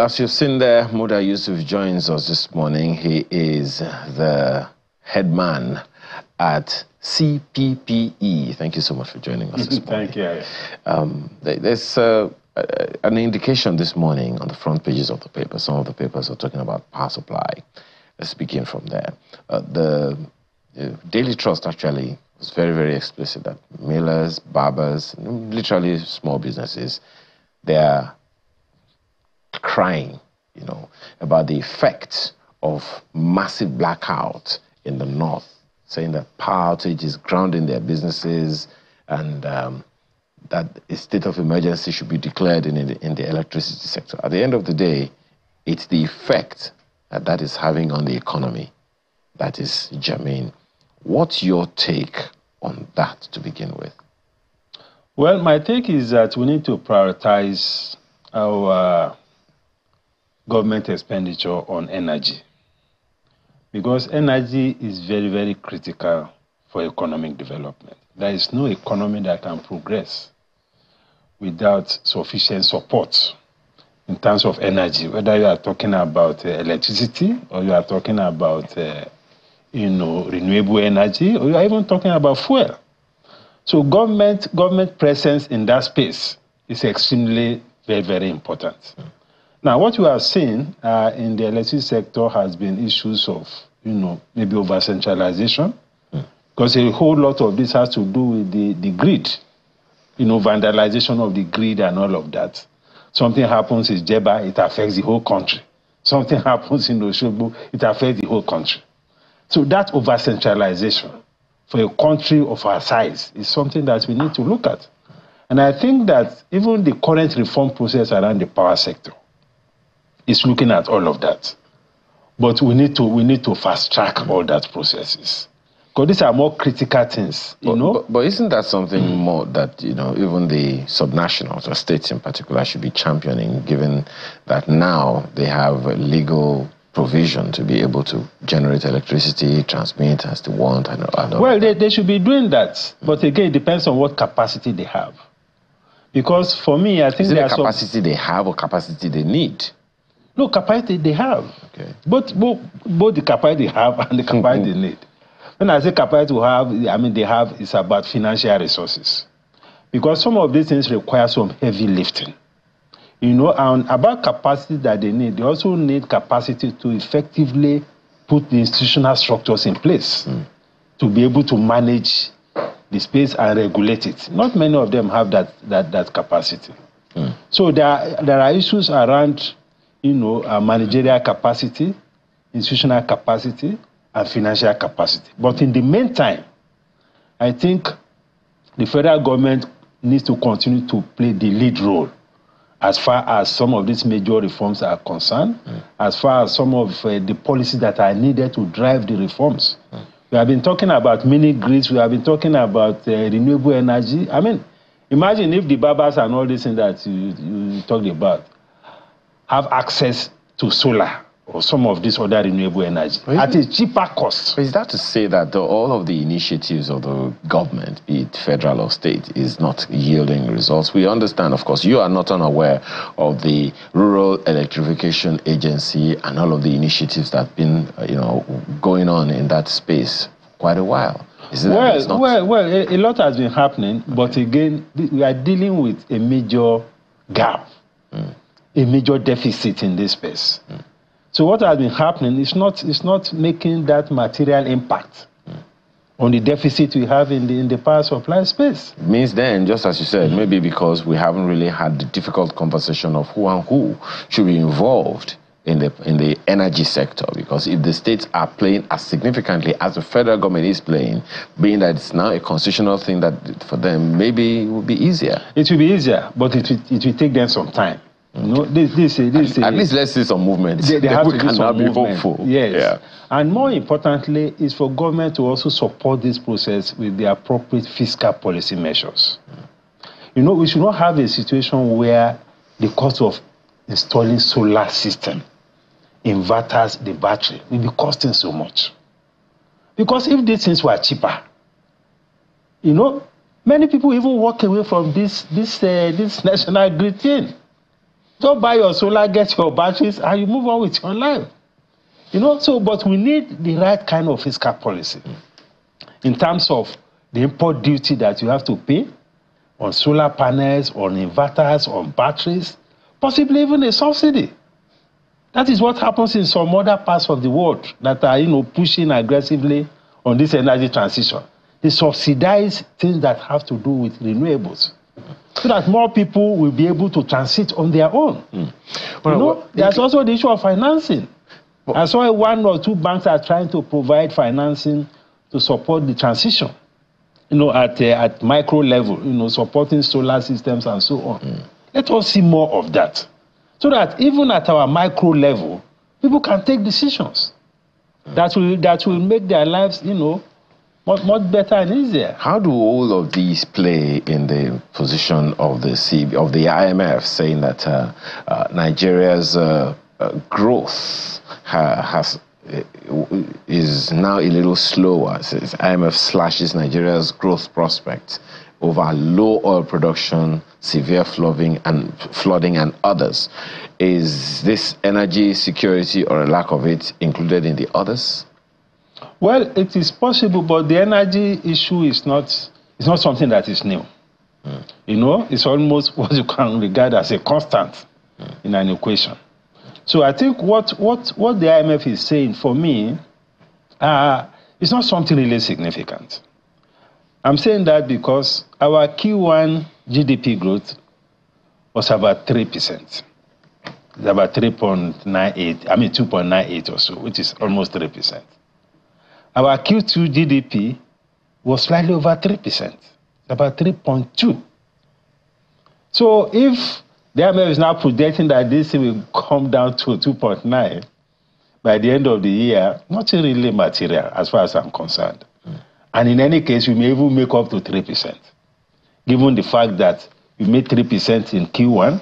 Well, as you've seen there, Muda Yusuf joins us this morning. He is the head man at CPPE. Thank you so much for joining us this morning. Thank you. Um, there's uh, an indication this morning on the front pages of the paper. Some of the papers are talking about power supply. Let's begin from there. Uh, the uh, Daily Trust actually was very, very explicit that millers, barbers, literally small businesses, they crying, you know, about the effects of massive blackout in the north, saying that power outage is grounding their businesses and um, that a state of emergency should be declared in, the, in the electricity sector. At the end of the day, it's the effect that that is having on the economy that is germane. What's your take on that to begin with? Well, my take is that we need to prioritize our government expenditure on energy because energy is very, very critical for economic development. There is no economy that can progress without sufficient support in terms of energy, whether you are talking about uh, electricity or you are talking about uh, you know, renewable energy or you are even talking about fuel. So government, government presence in that space is extremely very, very important. Now, what we have seen uh, in the electricity sector has been issues of, you know, maybe over centralization, because mm. a whole lot of this has to do with the, the grid, you know, vandalization of the grid and all of that. Something happens in Jebba, it affects the whole country. Something happens in Oshogbo, it affects the whole country. So that over centralization for a country of our size is something that we need to look at. And I think that even the current reform process around the power sector is looking at all of that. But we need to we need to fast track all that processes. Because these are more critical things, you but, know. But, but, isn't that something mm. more that you know even the subnationals or states in particular should be championing, given that now they have legal provision to be able to generate electricity, transmit as they want, and, and well, they, they should be doing that. But again, it depends on what capacity they have. Because for me, I think Is it the capacity some... they have or capacity they need? No, capacity they have. Okay. Both, both, both the capacity they have and the capacity they need. When I say capacity to have, I mean they have is about financial resources. Because some of these things require some heavy lifting. You know, and about capacity that they need, they also need capacity to effectively put the institutional structures in place mm. to be able to manage the space and regulate it. Not many of them have that, that, that capacity. Mm. So there are, there are issues around you know, uh, managerial capacity, institutional capacity, and financial capacity. But in the meantime, I think the federal government needs to continue to play the lead role as far as some of these major reforms are concerned, mm. as far as some of uh, the policies that are needed to drive the reforms. Mm. We have been talking about mini grids, we have been talking about uh, renewable energy. I mean, imagine if the barbers and all these things that you, you talked about have access to solar or some of this other renewable energy at a cheaper cost. Is that to say that the, all of the initiatives of the government, be it federal or state, is not yielding results? We understand, of course, you are not unaware of the Rural Electrification Agency and all of the initiatives that have been, uh, you know, going on in that space quite a while. Well, not... well, well, a, a, lot has been happening, okay. but again, we are dealing with a major gap. Mm a major deficit in this space. Mm. So what has been happening is not, is not making that material impact mm. on the deficit we have in the, in the power supply space. Means then, just as you said, maybe because we haven't really had the difficult conversation of who and who should be involved in the in the energy sector because if the states are playing as significantly as the federal government is playing, being that it's now a constitutional thing that for them maybe it would be easier. It will be easier, but it will, it will take them some time. No, this, this, this, at, at least let's see some movement. They, they have to do some movement. hopeful. Yes. Yeah. And more importantly, is for government to also support this process with the appropriate fiscal policy measures. You know, we should not have a situation where the cost of installing solar system, inverters, the battery will be costing so much. Because if these things were cheaper, you know, many people even walk away from this this uh, this national grid thing. Don't buy your solar, get your batteries, and you move on with your life. You know, so but we need the right kind of fiscal policy in terms of the import duty that you have to pay on solar panels, on inverters, on batteries, possibly even a subsidy. That is what happens in some other parts of the world that are, you know, pushing aggressively on this energy transition. They subsidize things that have to do with renewables so that more people will be able to transit on their own. Mm. Well, you know, well, there's also the issue of financing. Well, I saw one or two banks are trying to provide financing to support the transition, you know, at, uh, at micro level, you know, supporting solar systems and so on. Mm. Let us see more of that so that even at our micro level, people can take decisions mm. that, will, that will make their lives, you know, much, better and easier. How do all of these play in the position of the CB, of the IMF saying that uh, uh, Nigeria's uh, uh growth ha, has uh, is now a little slower? Says IMF slashes Nigeria's growth prospects over low oil production, severe flooding and flooding and others. Is this energy security or a lack of it included in the others? Well, it is possible, but the energy issue is not, it's not something that is new. Mm. You know, it's almost what you can regard as a constant mm. in an equation. So I think what, what, what the IMF is saying for me uh, is not something really significant. I'm saying that because our Q1 GDP growth was about 3%. It's about 3.98, I mean 2.98 or so, which is almost 3%. Our Q2 GDP was slightly over 3%, about 3.2. So if the IMF is now projecting that this will come down to 2.9 by the end of the year, nothing really material as far as I'm concerned. Mm. And in any case, we may even make up to 3%, given the fact that we made 3% in Q1,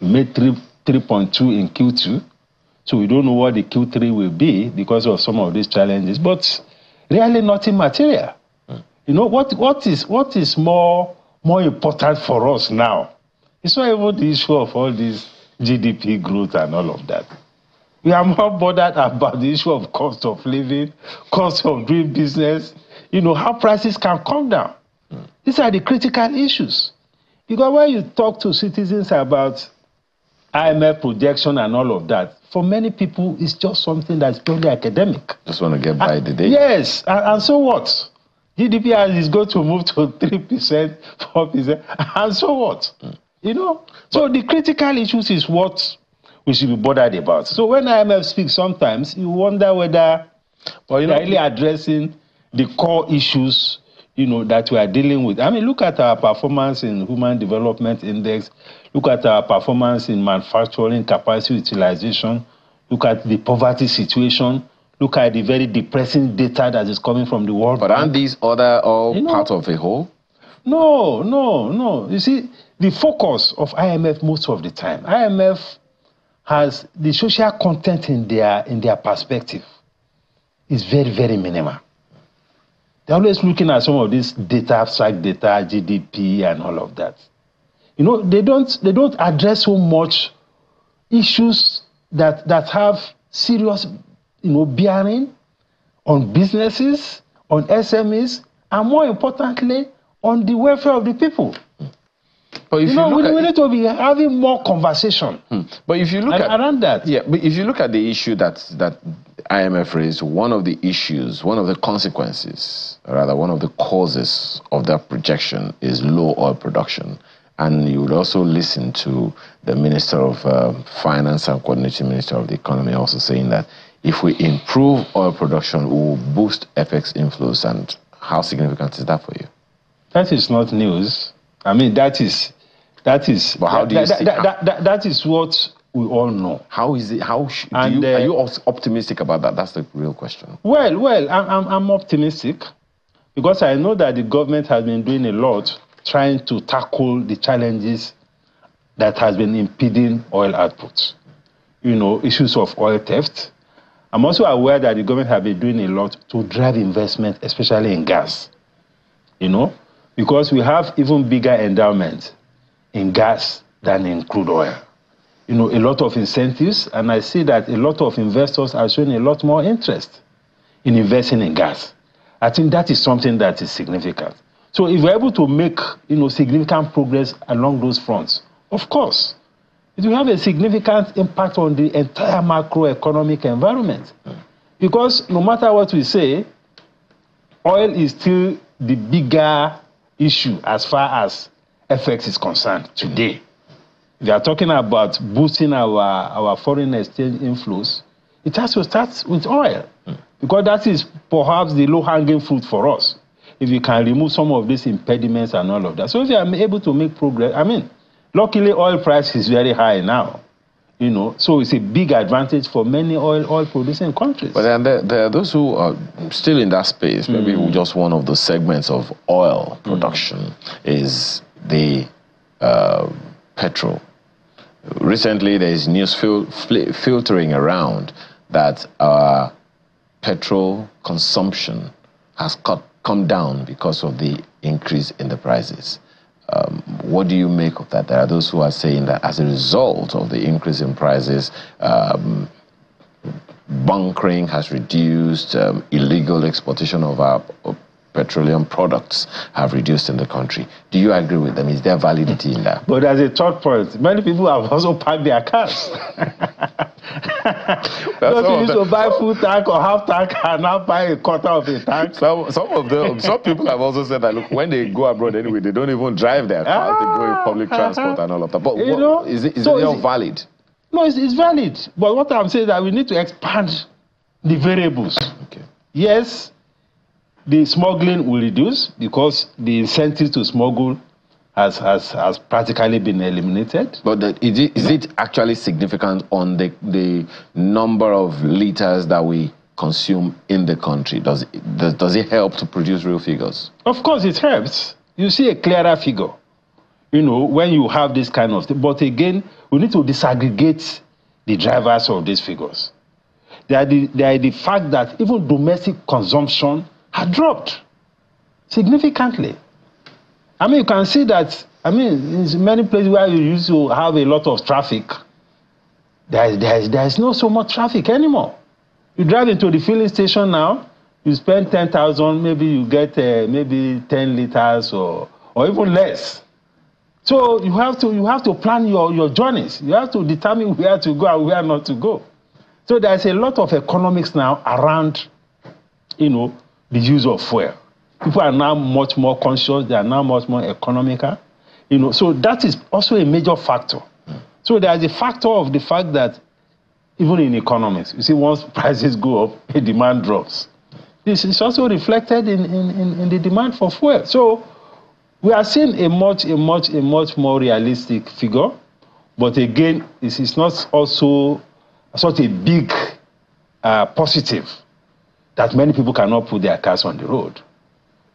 we made 3, 3.2 in Q2, so we don't know what the Q3 will be because of some of these challenges, but really nothing material. Mm. You know, what, what, is, what is more, more important for us now? It's not even the issue of all this GDP growth and all of that. We are more bothered about the issue of cost of living, cost of doing business, you know, how prices can come down. Mm. These are the critical issues. Because when you talk to citizens about IMF projection and all of that, for many people, it's just something that's purely academic. Just want to get by and, the day. Yes, and, and so what? GDP is going to move to 3%, 4%, and so what? Mm. You know? So but, the critical issues is what we should be bothered about. So when IMF speaks, sometimes you wonder whether well, you they're really addressing the core issues you know, that we are dealing with. I mean, look at our performance in Human Development Index. Look at our performance in manufacturing capacity utilization. Look at the poverty situation. Look at the very depressing data that is coming from the world. But aren't these other all you know, part of a whole? No, no, no. You see, the focus of IMF most of the time, IMF has the social content in their in their perspective is very, very minimal. They're always looking at some of this data, abstract data, GDP, and all of that. You know, they don't they don't address so much issues that that have serious, you know, bearing on businesses, on SMEs, and more importantly, on the welfare of the people. But if you, know, we, we, need to be having more conversation. Hmm. But if you look at around that, yeah. But if you look at the issue that that IMF raised, one of the issues, one of the consequences, rather one of the causes of that projection is low oil production. And you would also listen to the Minister of uh, Finance and Coordinating Minister of the Economy also saying that if we improve oil production, we will boost FX inflows. And how significant is that for you? That is not news. I mean, that is that is. But how do you that, that, that, that, that is what we all know. How is it? How sh- and, you, uh, are you optimistic about that? That's the real question. Well, well, I'm, I'm, I'm optimistic because I know that the government has been doing a lot trying to tackle the challenges that has been impeding oil output. You know, issues of oil theft. I'm also aware that the government has been doing a lot to drive investment, especially in gas. You know, because we have even bigger endowment in gas than in crude oil. you know, a lot of incentives, and I see that a lot of investors are showing a lot more interest in investing in gas. I think that is something that is significant. So if we're able to make, you know, significant progress along those fronts, of course, it will have a significant impact on the entire macroeconomic environment. Because no matter what we say, oil is still the bigger issue as far as FX is concerned today. You are talking about boosting our, our foreign exchange inflows, it has to start with oil. Because that is perhaps the low hanging fruit for us. If you can remove some of these impediments and all of that. So if you are able to make progress, I mean, luckily oil price is very high now. You know, so it's a big advantage for many oil oil producing countries. But then there, there are those who are still in that space. Maybe mm. just one of the segments of oil production mm. is the uh, petrol. Recently, there is news fil- filtering around that our petrol consumption has cut, come down because of the increase in the prices. Um, what do you make of that? There are those who are saying that as a result of the increase in prices, um, bunkering has reduced, um, illegal exportation of our petroleum products have reduced in the country. Do you agree with them? Is there validity in that? But as a third point, many people have also packed their cars. Those used to buy full tank or half tank and now buy a quarter of a tank. Some, some of them, some people have also said that look, when they go abroad anyway, they don't even drive their cars; ah, they go in public transport and all of that. But you what, know, is it, is so it not valid? No, it's, it's valid. But what I'm saying is that we need to expand the variables. Okay. Yes, the smuggling will reduce because the incentive to smuggle has, has, has practically been eliminated. But the, is, it, is it actually significant on the, the number of liters that we consume in the country? Does it, does, does it help to produce real figures? Of course, it helps. You see a clearer figure, you know, when you have this kind of thing. But again, we need to disaggregate the drivers of these figures. They are the, they are the fact that even domestic consumption had dropped significantly. I mean, you can see that, I mean, in many places where you used to have a lot of traffic, there is, there is, there is not so much traffic anymore. You drive into the filling station now, you spend 10,000, maybe you get uh, maybe 10 liters or, or even less. So you have to, you have to plan your, your journeys. You have to determine where to go and where not to go. So there's a lot of economics now around, you know, the use of fuel. People are now much more conscious. They are now much more economical. You know, so that is also a major factor. So there is a factor of the fact that even in economics, you see, once prices go up, the demand drops. This is also reflected in, in, in the demand for fuel. So we are seeing a much, a much, a much more realistic figure. But again, this is not also such a big uh, positive that many people cannot put their cars on the road.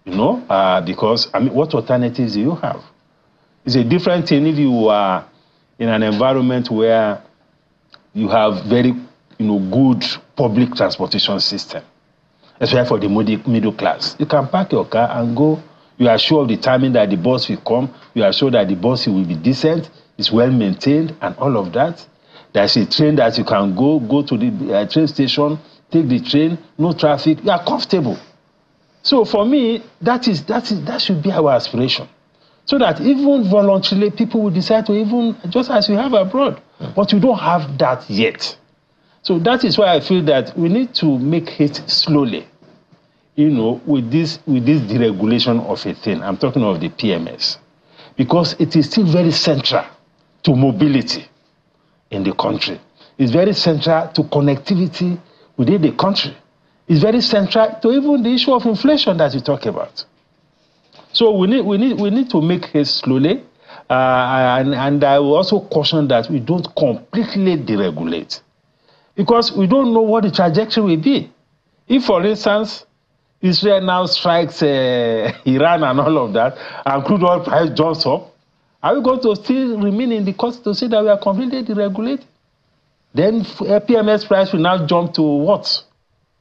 You know, uh, because I mean, what alternatives do you have? It's a different thing if you are in an environment where you have very, you know, good public transportation system, especially for the middle class. You can park your car and go. You are sure of the timing that the bus will come. You are sure that the bus will be decent, it's well maintained, and all of that. There's a train that you can go go to the uh, train station take the train, no traffic, you are comfortable. So for me, that is that is that should be our aspiration. So that even voluntarily people will decide to even just as we have abroad. But we don't have that yet. So that is why I feel that we need to make it slowly. You know, with this with this deregulation of a thing. I'm talking of the PMS. Because it is still very central to mobility in the country. It's very central to connectivity within the country is very central to even the issue of inflation that you talk about. So we need, we need, we need to make it slowly. Uh, and, and I will also caution that we don't completely deregulate because we don't know what the trajectory will be. If, for instance, Israel now strikes uh, Iran and all of that, and crude oil price jumps up, are we going to still remain in the cost to say that we are completely deregulated? Then uh, PMS price will now jump to what?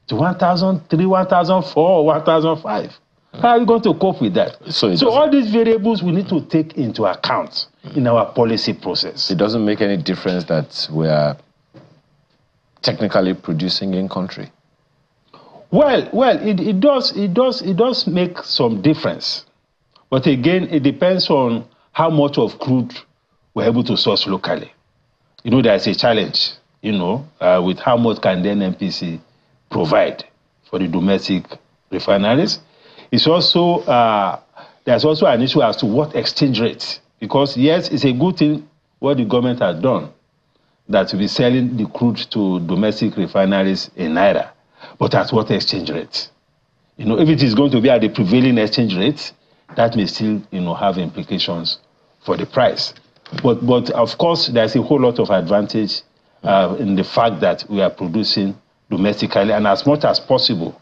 To 1,003, 1,004, or 1,005. Hmm. How are you going to cope with that? So So, all these variables we need to take into account in our policy process. It doesn't make any difference that we are technically producing in country. Well, well, it, it does it does it does make some difference. But again, it depends on how much of crude we're able to source locally. You know, there's a challenge, you know, uh, with how much can the NNPC provide for the domestic refineries. It's also uh, there's also an issue as to what exchange rate, because yes, it's a good thing what the government has done that will be selling the crude to domestic refineries in naira, but at what exchange rate? You know, if it is going to be at the prevailing exchange rate, that may still, you know, have implications for the price. But, but of course, there's a whole lot of advantage uh, in the fact that we are producing domestically, and as much as possible,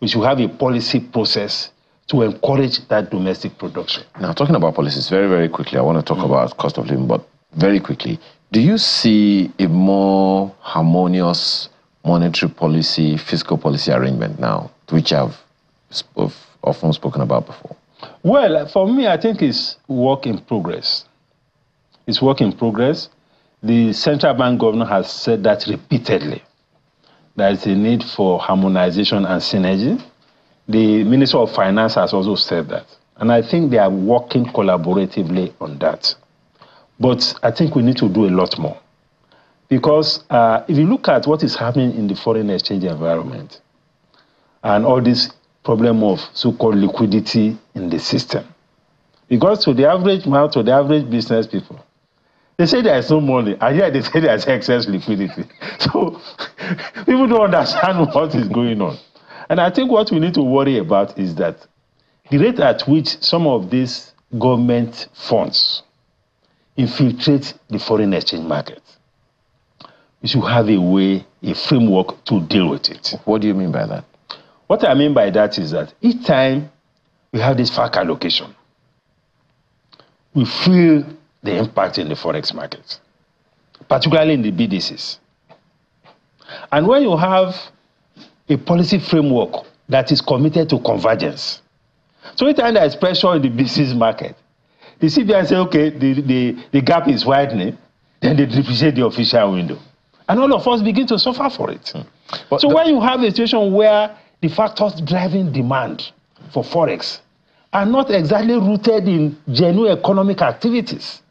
we should have a policy process to encourage that domestic production. Now, talking about policies, very, very quickly, I want to talk about cost of living, but very quickly. Do you see a more harmonious monetary policy, fiscal policy arrangement now, which I've sp- often spoken about before? Well, for me, I think it's work in progress. It's work in progress. The central bank governor has said that repeatedly. There is a need for harmonization and synergy. The Minister of Finance has also said that. And I think they are working collaboratively on that. But I think we need to do a lot more. Because uh, if you look at what is happening in the foreign exchange environment and all this problem of so called liquidity in the system, because to the average man, to the average business people, they say there is no money, and yet they say there is excess liquidity. So people don't understand what is going on. And I think what we need to worry about is that the rate at which some of these government funds infiltrate the foreign exchange market, we should have a way, a framework to deal with it. What do you mean by that? What I mean by that is that each time we have this FAAC allocation, we feel the impact in the forex market, particularly in the BDCs. And when you have a policy framework that is committed to convergence, so anytime there is pressure in the BCs market, the CBN say, okay, the, the, the gap is widening, then they depreciate the official window. And all of us begin to suffer for it. Hmm. But so the- when you have a situation where the factors driving demand for forex are not exactly rooted in genuine economic activities,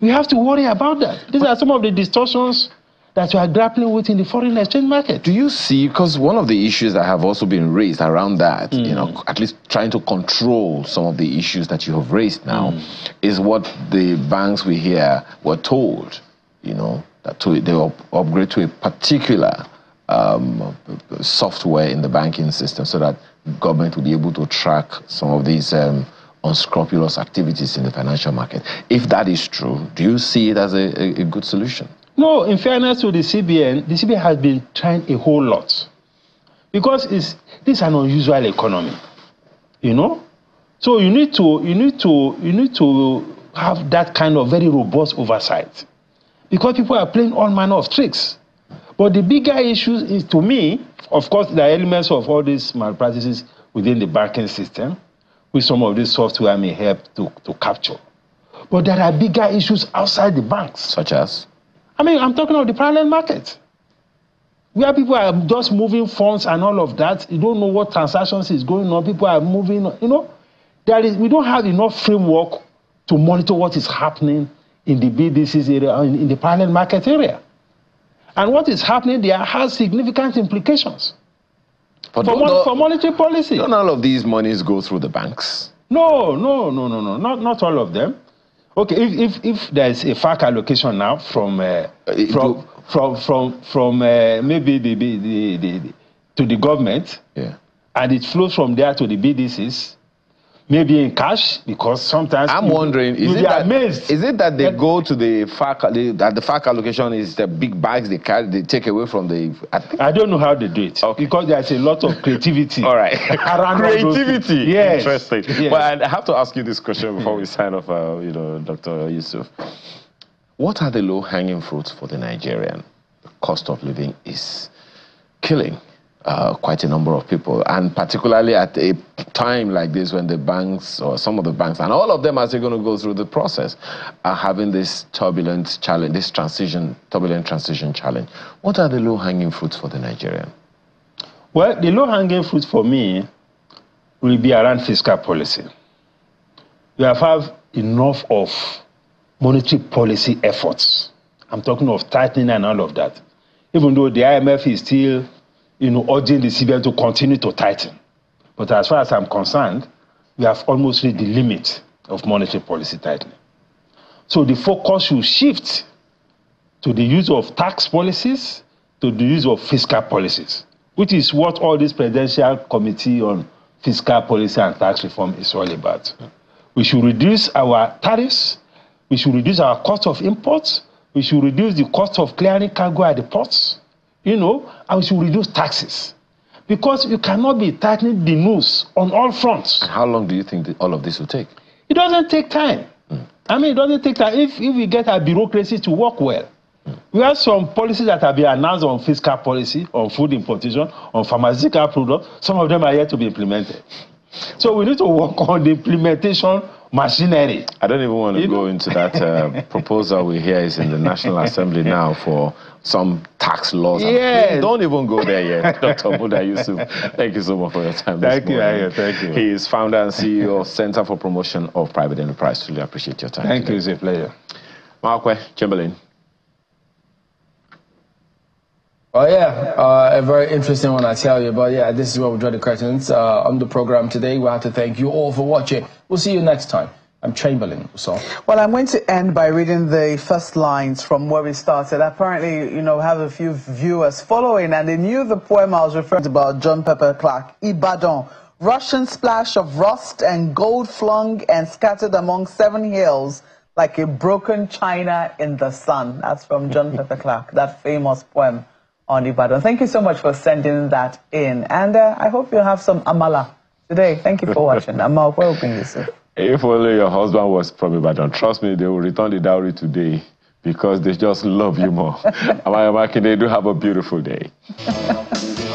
we have to worry about that. These are some of the distortions that we are grappling with in the foreign exchange market. Do you see, because one of the issues that have also been raised around that, you know, at least trying to control some of the issues that you have raised now, is what the banks we hear were told, you know, that to, they up, upgrade to a particular um, software in the banking system so that government will be able to track some of these um, unscrupulous activities in the financial market. If that is true, do you see it as a, a, a good solution? No, in fairness to the CBN, the CBN has been trying a whole lot because it's, this is an unusual economy, you know. So you need to you need to you need to have that kind of very robust oversight because people are playing all manner of tricks. But the bigger issue is to me, of course, are elements of all these malpractices within the banking system, which some of this software may help to, to capture. But there are bigger issues outside the banks. Such as? I mean, I'm talking of the parallel market, where people are just moving funds and all of that. You don't know what transactions is going on. People are moving. You know, there is. We don't have enough framework to monitor what is happening in the BDCs area, in, in the parallel market area, and what is happening there has significant implications For, don't- mon- for monetary policy. Don't all of these monies go through the banks? No, no, no, no, no, not not all of them. Okay, if if, if there is a FAC allocation now from uh, it from, from from from uh, maybe the, the, the, the to the government, Yeah. and it flows from there to the BDCs, maybe in cash because sometimes I'm wondering, is it, that, amazed. is it that they go to the the, that the FAAC allocation is the big bags they carry, they take away from the, I I don't know how they do it Okay. because there's a lot of creativity. all right. around all those Creativity. Yes. Interesting. Yes. But I have to ask you this question before we sign off, uh, you know, Dr. Yusuf. What are the low hanging fruits for the Nigerian? The cost of living is killing uh, quite a number of people, and particularly at a time like this when the banks or some of the banks and all of them as they're going to go through the process are having this turbulent challenge, this transition, turbulent transition challenge. What are the low-hanging fruits for the Nigerian? Well, the low-hanging fruit for me will be around fiscal policy. We have had enough of monetary policy efforts. I'm talking of tightening and all of that. Even though the IMF is still you know, urging the CBN to continue to tighten. But as far as I'm concerned, we have almost reached the limit of monetary policy tightening. So the focus should shift to the use of tax policies, to the use of fiscal policies, which is what all this presidential committee on fiscal policy and tax reform is all about. We should reduce our tariffs, we should reduce our cost of imports, we should reduce the cost of clearing cargo at the ports, you know, and we should reduce taxes. Because you cannot be tightening the noose on all fronts. And how long do you think all of this will take? It doesn't take time. Mm. I mean, it doesn't take time. If, if we get our bureaucracy to work well, mm. we have some policies that have been announced on fiscal policy, on food importation, on pharmaceutical products. Some of them are yet to be implemented. So we need to work on the implementation machinery. I don't even want to you go know? into that uh, proposal we hear is in the National Assembly now for some tax laws. Yes. Don't even go there yet, Dr. Muda Yusuf. Thank you so much for your time. Thank you. Thank you. He is founder and CEO of Center for Promotion of Private Enterprise. Really appreciate your time. Thank today. you. It's a pleasure. Markwe Chamberlain. Oh yeah, uh, a very interesting one, I tell you. But yeah, this is where we draw the curtains uh, on the program today. We have to thank you all for watching. We'll see you next time. I'm Chamberlain. So. Well, I'm going to end by reading the first lines from where we started. Apparently, you know, have a few viewers following, and they knew the poem I was referring to about John Pepper Clark, Ibadan. Russian splash of rust and gold flung and scattered among seven hills like a broken china in the sun. That's from John Pepper Clark, that famous poem on Ibadan. Thank you so much for sending that in. And uh, I hope you have some amala today. Thank you for watching. Amal, where will you soon. If only your husband was from Ibadan, trust me, they will return the dowry today because they just love you more. Amaya Makinde, do have a beautiful day.